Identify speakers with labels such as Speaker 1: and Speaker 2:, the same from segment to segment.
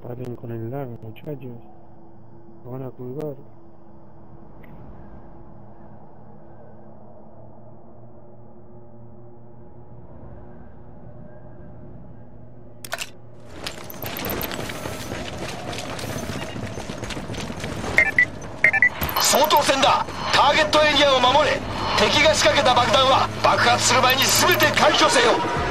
Speaker 1: Paren con el lag, muchachos. Lo van a colgar.
Speaker 2: ⁉ターゲットエリアを守れ敵が仕掛けた爆弾は爆発する前に全て解除せよ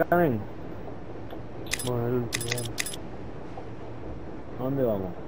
Speaker 1: acá, ven.
Speaker 3: Vamos al último.
Speaker 1: ¿A dónde vamos?